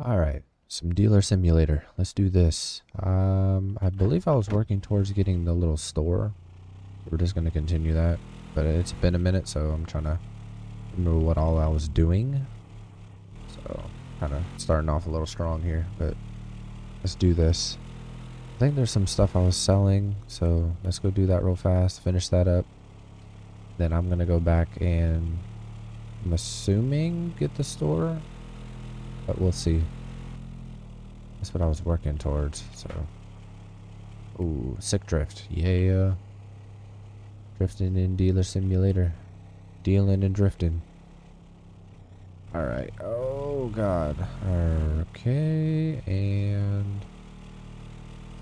Alright, some dealer simulator. Let's do this. Um, I believe I was working towards getting the little store. We're just going to continue that. But it's been a minute, so I'm trying to remember what all I was doing. So, kind of starting off a little strong here, but let's do this. I think there's some stuff I was selling, so let's go do that real fast, finish that up. Then I'm going to go back and I'm assuming get the store, but we'll see. That's what I was working towards, so. Ooh, sick drift. Yeah. Drifting in dealer simulator. Dealing and drifting. Alright. Oh, God. Okay, and...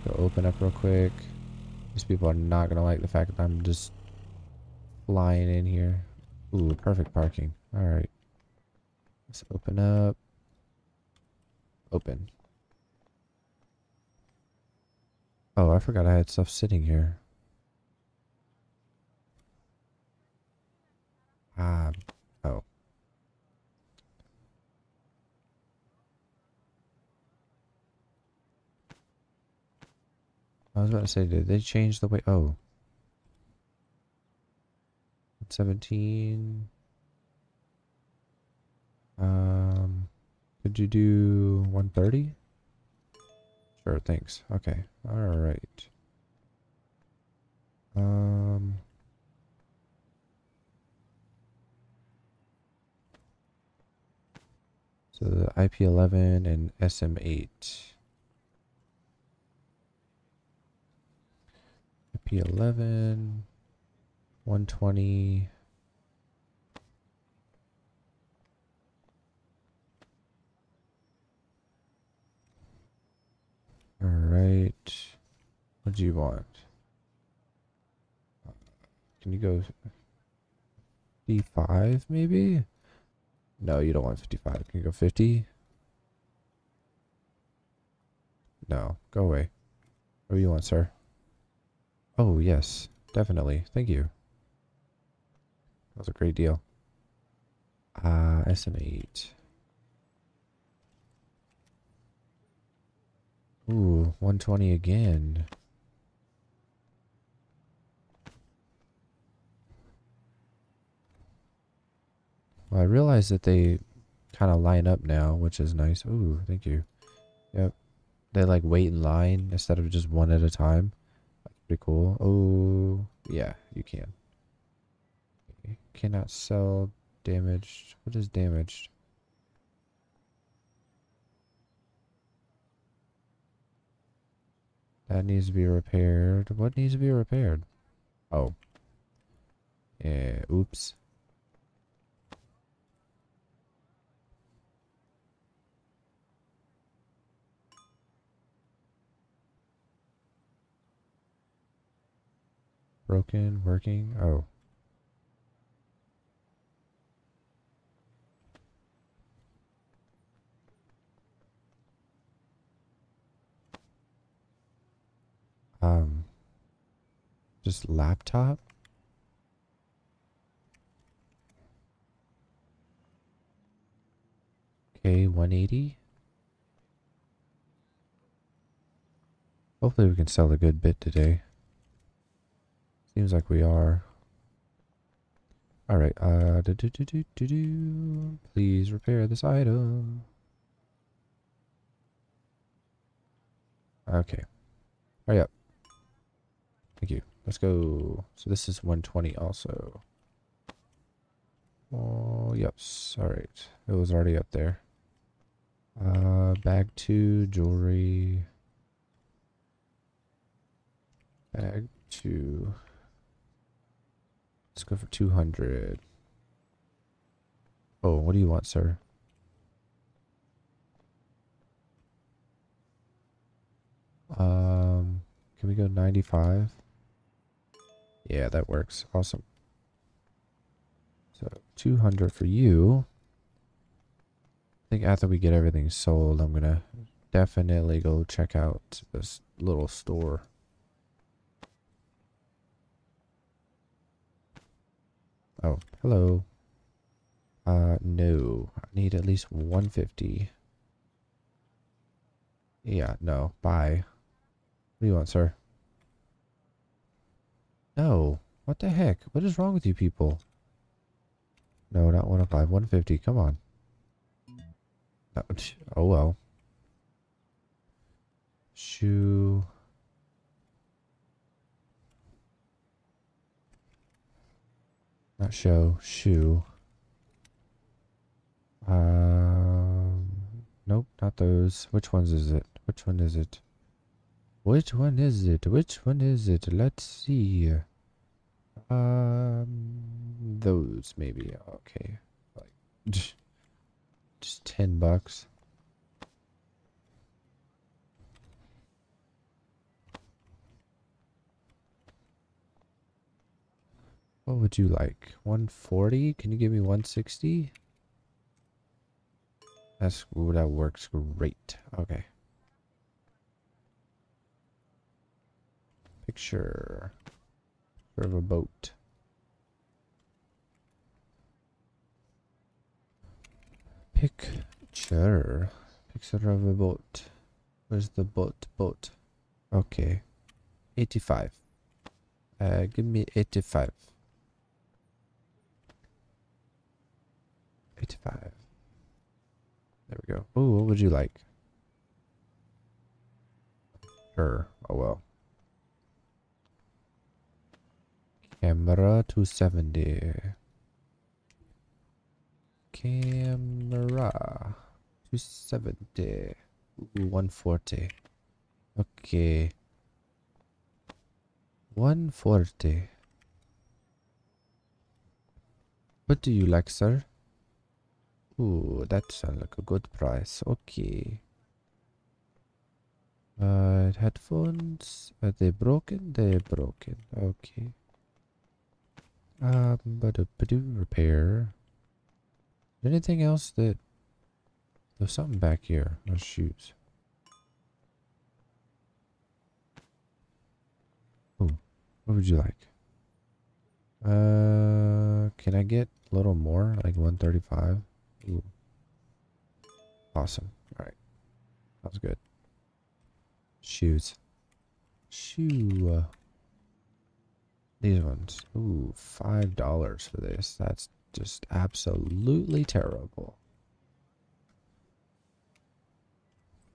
Go open up real quick. These people are not going to like the fact that I'm just flying in here. Ooh, perfect parking. Alright. Let's open up. Open. Oh, I forgot I had stuff sitting here. Ah, oh. I was about to say, did they change the way? Oh. 17. Um, could you do 130? Sure, thanks. Okay, alright. Um... So the IP11 and SM8. IP11, 120. All right. What do you want? Can you go 55 maybe? No, you don't want 55. Can you go 50? No, go away. What do you want, sir? Oh, yes, definitely. Thank you. That was a great deal. Uh, SM8. Ooh, 120 again. Well, I realize that they kind of line up now, which is nice. Ooh, thank you. Yep. They like wait in line instead of just one at a time. That's pretty cool. Oh, yeah, you can. cannot sell damaged. What is damaged? That needs to be repaired. What needs to be repaired? Oh. Yeah, oops. Broken, working. Oh. Um, just laptop? Okay, 180. Hopefully we can sell a good bit today. Seems like we are. Alright, uh, do, do, do, do, do, do. please repair this item. Okay. Hurry up. Thank you. Let's go. So this is 120 also. Oh, yes. All right. It was already up there. Uh, bag two, jewelry. Bag two. Let's go for 200. Oh, what do you want, sir? Um, can we go 95? Yeah, that works. Awesome. So 200 for you. I think after we get everything sold, I'm going to definitely go check out this little store. Oh, hello. Uh, no. I need at least 150. Yeah, no. Bye. What do you want, sir? No. What the heck? What is wrong with you people? No, not 105. 150. Come on. Oh well. Shoe. Not show. Shoe. Um. Nope, not those. Which ones is it? Which one is it? Which one is it? Which one is it? Let's see. Um, those maybe. Okay, like just ten bucks. What would you like? 140? Can you give me 160? That's ooh, that works great. Okay. Picture of a boat. Picture. Picture of a boat. Where's the boat? Boat. Okay. 85. Uh, give me 85. 85. There we go. Oh, what would you like? Sure. Oh well. Camera 270. Camera 270. Ooh, 140. Okay. 140. What do you like, sir? Ooh, that sounds like a good price. Okay. Uh, headphones, are they broken? They're broken. Okay. Um, but a do repair. Anything else that... There's something back here. No shoes. Ooh, what would you like? Uh, can I get a little more? Like 135? Ooh. Awesome. Alright. Sounds good. Shoes. Shoe. These ones. Ooh, five dollars for this. That's just absolutely terrible.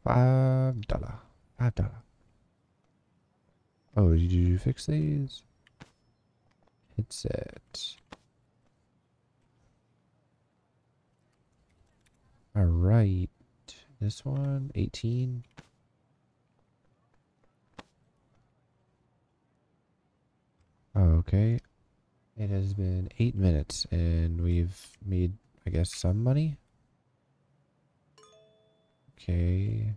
Five dollar. Five dollar. Oh, did you fix these? Headset. Alright. This one, 18. Okay. It has been eight minutes and we've made, I guess, some money. Okay.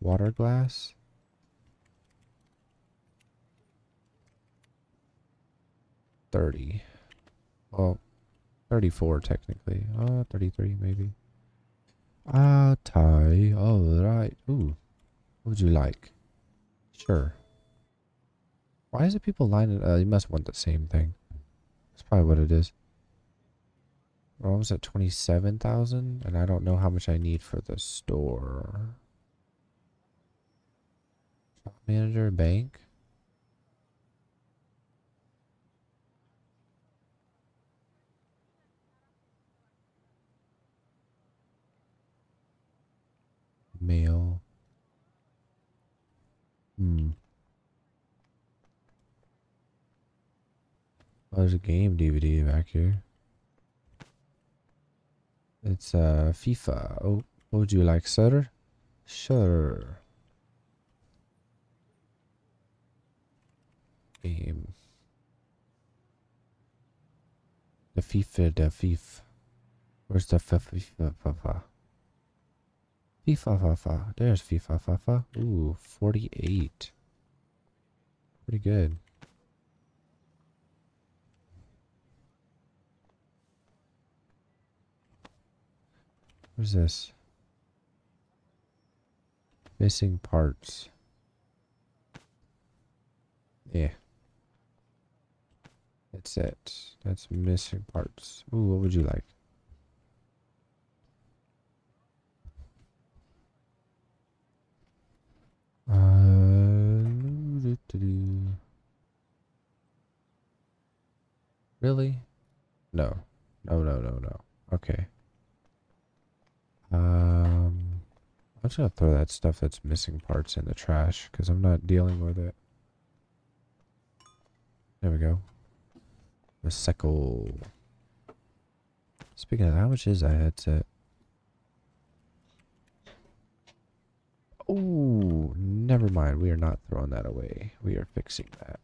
Water glass. Thirty. Well, thirty-four technically. Uh, thirty-three maybe. Ah, tie. All right. Ooh. What would you like? Sure. Why is it people lining? Uh, you must want the same thing. That's probably what it is. We're almost at 27,000 and I don't know how much I need for the store. Shop manager, bank. Mail. Hmm. Oh, there's a game DVD back here. It's uh FIFA. Oh, would you like, sir? Sure. Game. The FIFA, the FIFA. Where's the FIFA, FIFA? FIFA, FIFA. There's FIFA, FIFA. Ooh, 48. Pretty good. What's this? Missing parts. Yeah. That's it. That's missing parts. Ooh, what would you like? Uh, really? No. No, no, no, no. Okay. Um, I'm just gonna throw that stuff that's missing parts in the trash because I'm not dealing with it. There we go. Recycle. Speaking of, how much is that headset? Oh, never mind. We are not throwing that away. We are fixing that.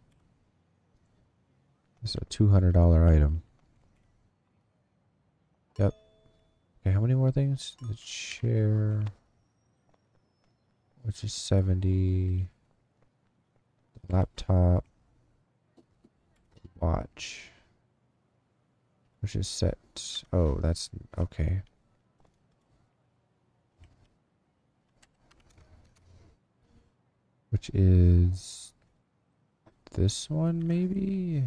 It's a $200 item. Yep. Okay, how many more things? The chair, which is 70. The laptop. watch, which is set. Oh, that's okay. Which is this one, maybe?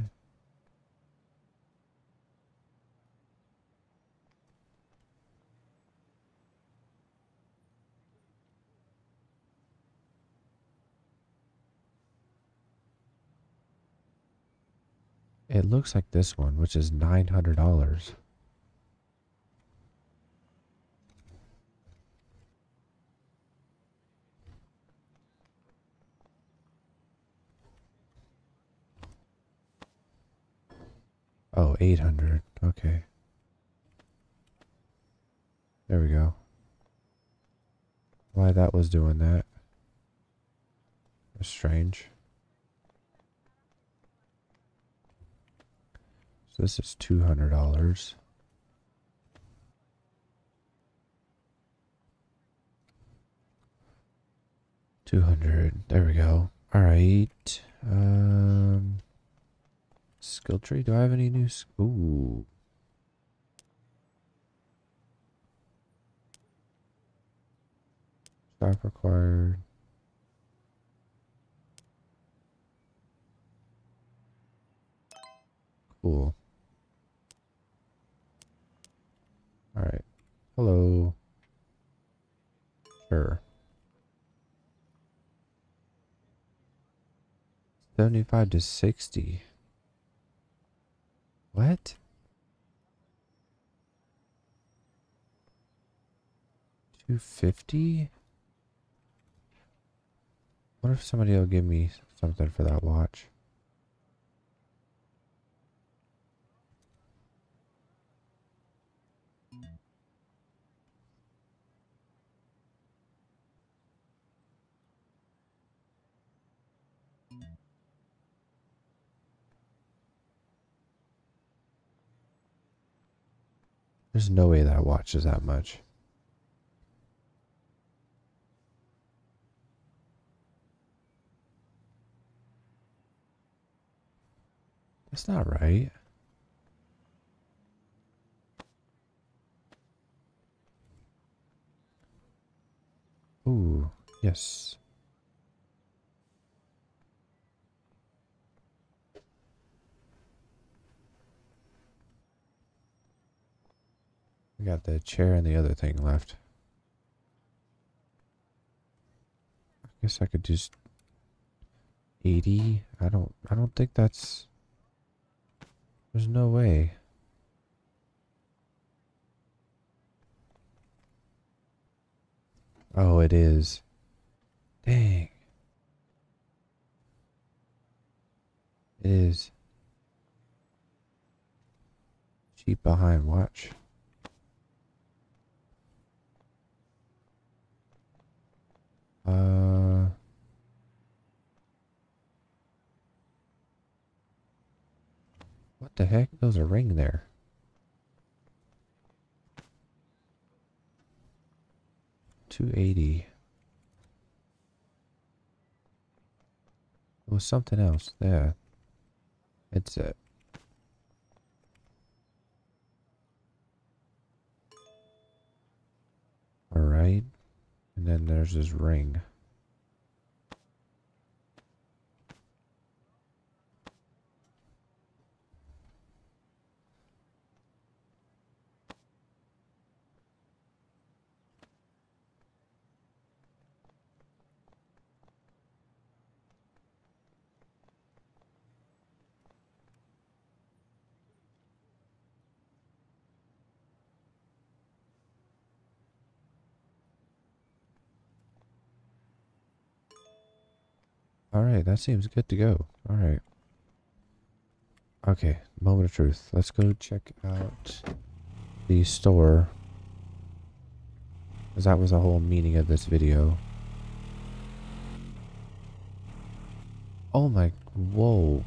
It looks like this one, which is $900. Oh, 800. Okay. There we go. Why that was doing that. strange. This is $200. Two hundred. There we go. All right. Um, skill tree. Do I have any new? Ooh. Stop required. Cool. Alright. Hello. Sure. 75 to 60. What? Two fifty? What if somebody will give me something for that watch? There's no way that watch is that much. That's not right. Ooh, yes. We got the chair and the other thing left. I guess I could just 80. I don't I don't think that's There's no way. Oh, it is. Dang. It is. Cheap behind watch. Uh, what the heck? There's a ring there. Two eighty. It was something else there. It's it. All right. And then there's this ring. Alright, that seems good to go. Alright. Okay, moment of truth. Let's go check out the store. Because that was the whole meaning of this video. Oh my, whoa.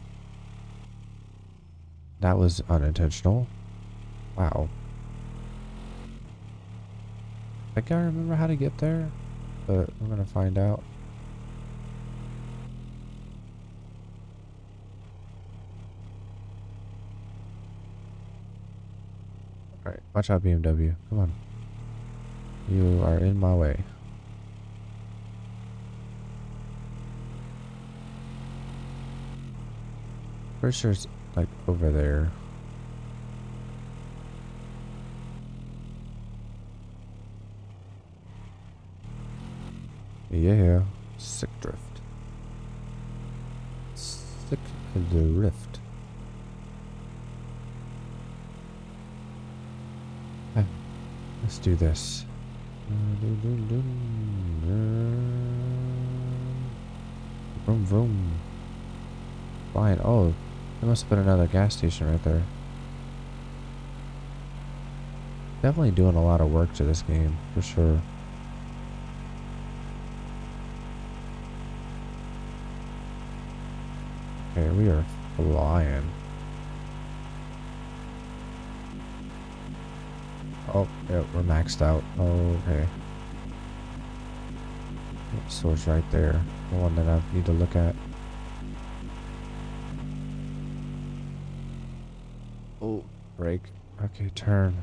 That was unintentional. Wow. I can't remember how to get there, but we're gonna find out. Alright, watch out BMW. Come on. You are in my way. Pretty sure it's like over there. Yeah, sick drift. Sick drift. Ah, let's do this. Vroom vroom. Fine. Oh, there must have been another gas station right there. Definitely doing a lot of work to this game, for sure. Okay, we are flying. Oh, yeah, we're maxed out. Okay. Source right there. The one that I need to look at. Oh, brake. Okay, turn.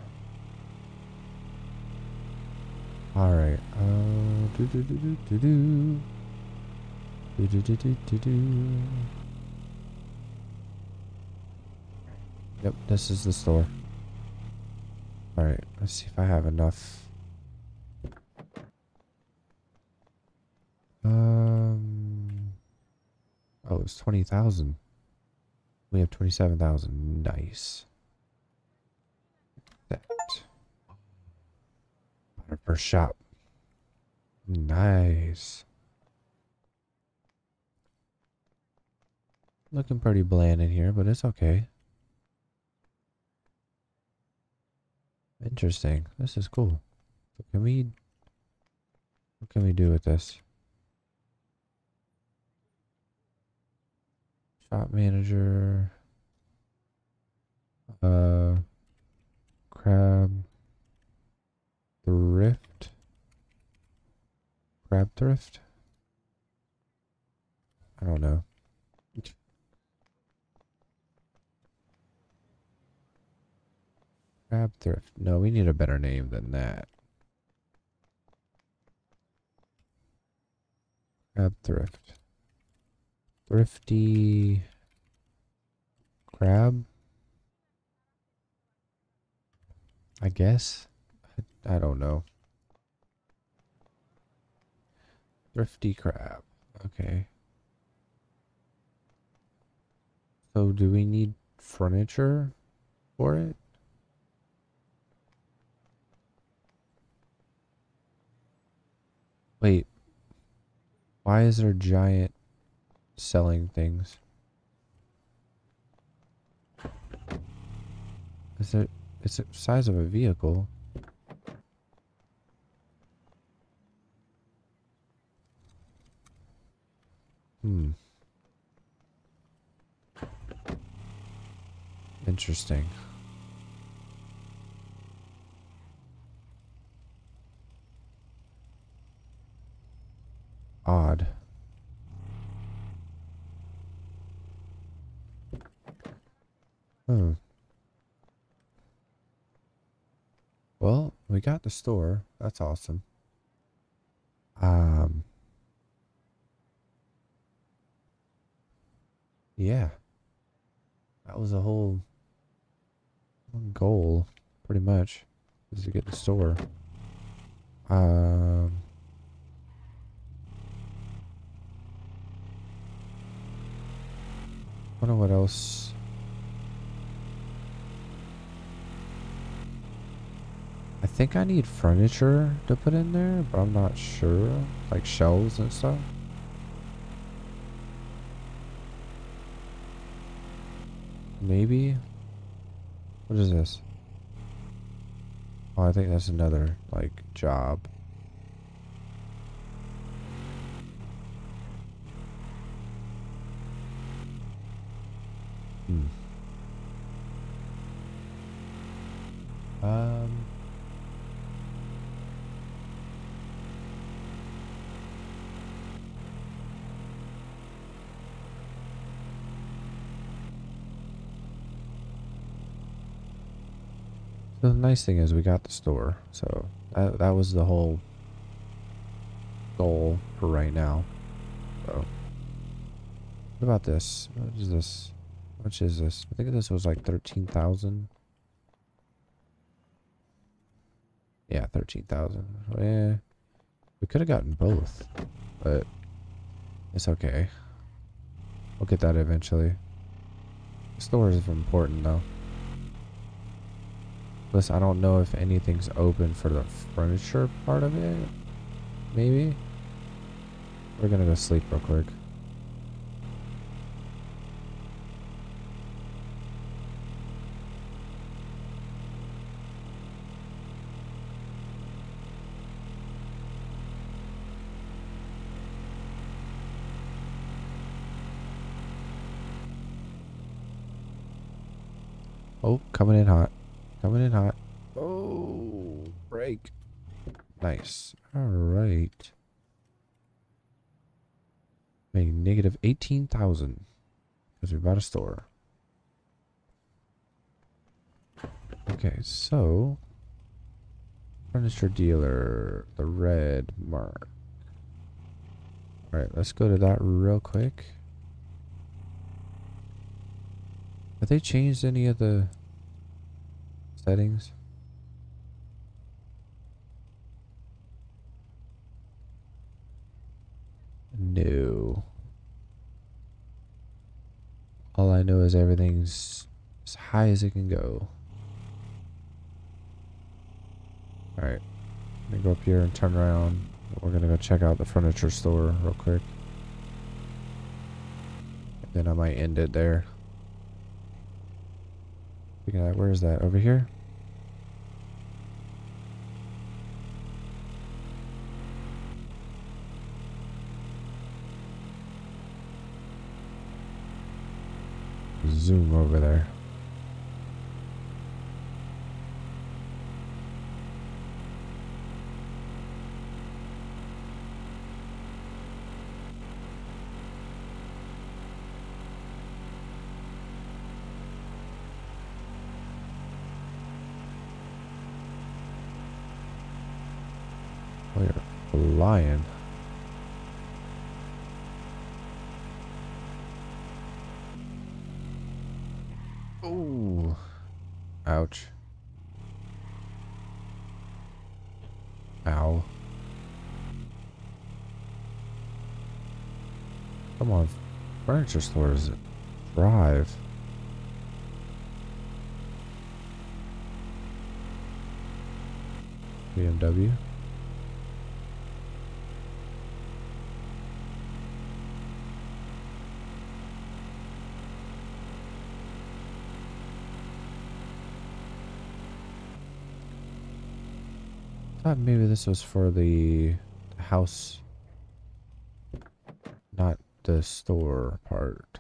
Alright. Uh, do do do do do do. Do do do do do do. Yep, this is the store. Alright, let's see if I have enough. Um. Oh, it's 20,000. We have 27,000. Nice. That. Our first shop. Nice. Looking pretty bland in here, but it's okay. Interesting. This is cool. So can we... What can we do with this? Shop manager. Uh... Crab... Thrift? Crab thrift? I don't know. Crab thrift. No, we need a better name than that. Crab thrift. Thrifty crab. I guess. I, don't know. Thrifty crab. Okay. So do we need furniture for it? Wait. Why is there a giant selling things? Is it it's the size of a vehicle. Hmm. Interesting. Odd. Hmm. Well, we got the store. That's awesome. Um. Yeah. That was a whole goal, pretty much, is to get the store. Um. wonder what else. I think I need furniture to put in there, but I'm not sure. Like shelves and stuff. Maybe? What is this? Oh, I think that's another, like, job. Um... The nice thing is we got the store, so that, that was the whole goal for right now. So, what about this? What is this? How much is this? I think this was like 13,000. Yeah, 13,000. Yeah, we could have gotten both, but it's okay. We'll get that eventually. The store is important though. Plus, I don't know if anything's open for the furniture part of it. Maybe. We're gonna go sleep real quick. Oh, coming in hot. Coming in hot. Oh, break. Nice. All right. Make negative 18,000 because we bought a store. Okay, so furniture dealer, the red mark. All right, let's go to that real quick. Have they changed any of the settings. No. All I know is everything's as high as it can go. Alright. Let me go up here and turn around. We're gonna go check out the furniture store real quick. then I might end it there. Speaking of that, where is that? Over here? Zoom over there. Lion. Ooh. Ouch. Ow. Come on. Furniture stores thrive. BMW. Thought maybe this was for the house, not the store part.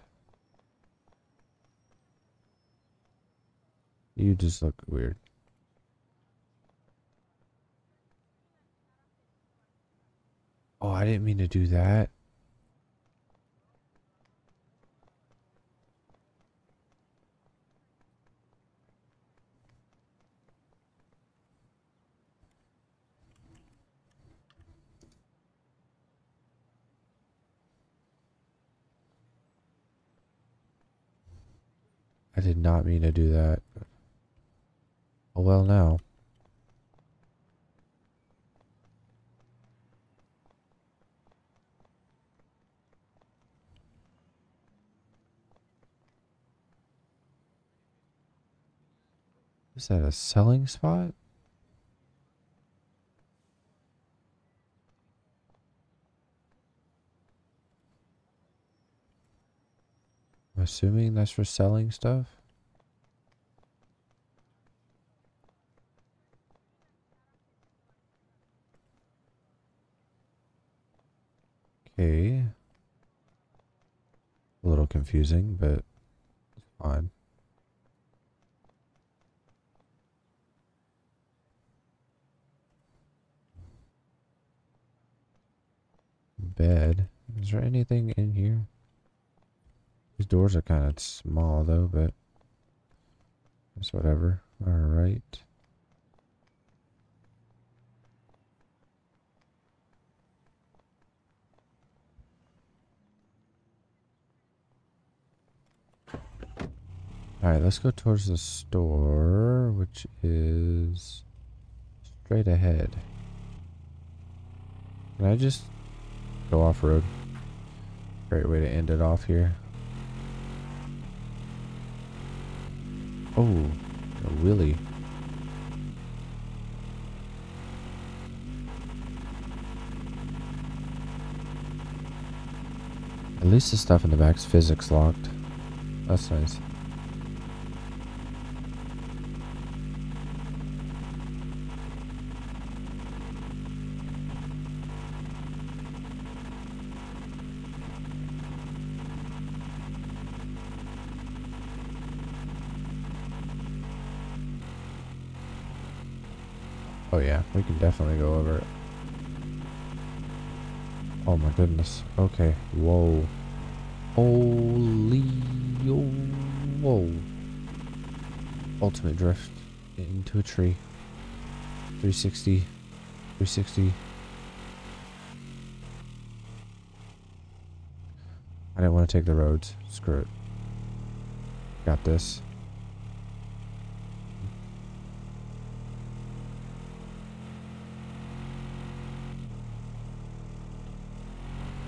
You just look weird. Oh, I didn't mean to do that. Not mean to do that. Oh well now. Is that a selling spot? Assuming that's for selling stuff. Okay. A little confusing, but fine. Bed. Is there anything in here? These doors are kind of small though, but it's whatever. Alright. Alright, let's go towards the store, which is straight ahead. Can I just go off-road? Great way to end it off here. Oh, a wheelie. At least the stuff in the back's physics locked. That's nice. Oh, yeah, we can definitely go over it. Oh my goodness. Okay. Whoa. Holy. Oh, whoa. Ultimate drift into a tree. 360. 360. I didn't want to take the roads. Screw it. Got this.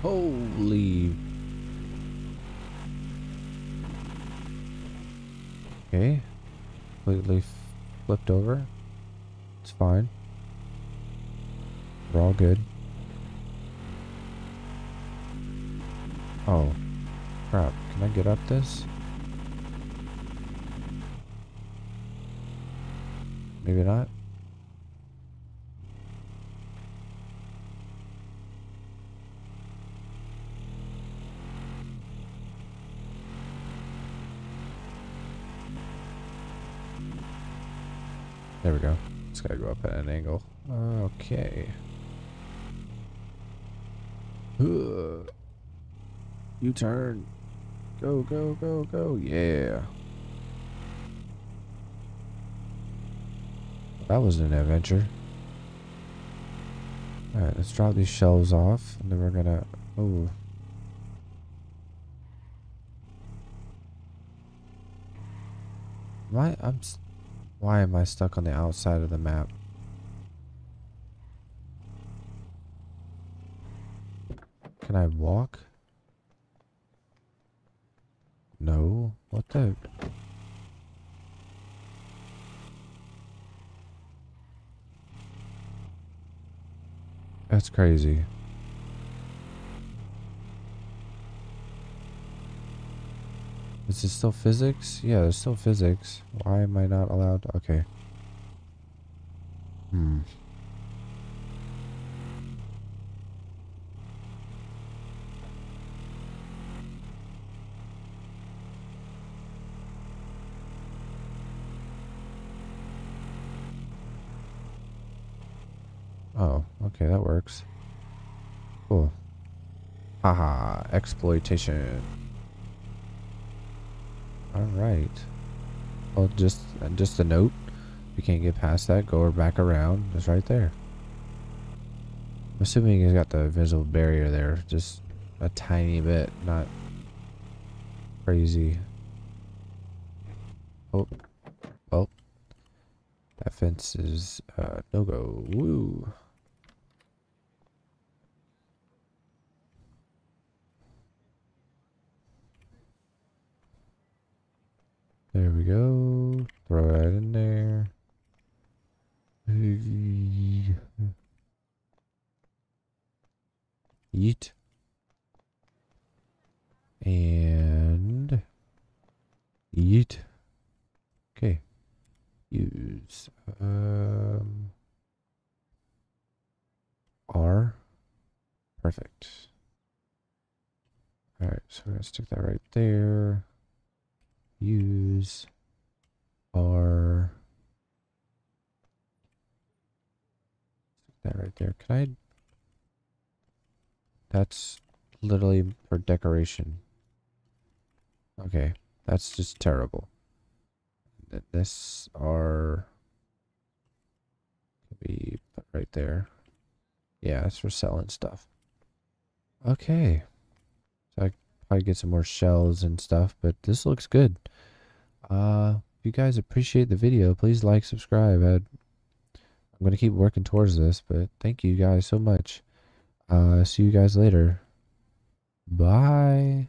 Holy. Okay. Completely flipped over. It's fine. We're all good. Oh. Crap. Can I get up this? Maybe not. There we go. Just gotta go up at an angle. Okay. U turn. Go, go, go, go. Yeah. That was an adventure. Alright, let's drop these shelves off. And then we're gonna... Oh. Why? I'm... Why am I stuck on the outside of the map? Can I walk? No. What the? That's crazy. Is it still physics? Yeah, there's still physics. Why am I not allowed? Okay. Hmm. Oh, okay, that works. Cool. Haha, exploitation. All right. Well, just just a note. If you can't get past that, go back around. It's right there. I'm assuming he's got the visual barrier there, just a tiny bit, not crazy. Oh, well, that fence is uh, no go. Woo. There we go. Throw that in there. Eat. And eat. Okay. Use um R. Perfect. Alright, so we're gonna stick that right there. Use our that right there. Can I that's literally for decoration. Okay, that's just terrible. Th- This are could be put right there. Yeah, it's for selling stuff. Okay. So I probably get some more shells and stuff, but this looks good. Uh, if you guys appreciate the video, please like, subscribe. i I'm gonna keep working towards this, but thank you guys so much. Uh, see you guys later. Bye.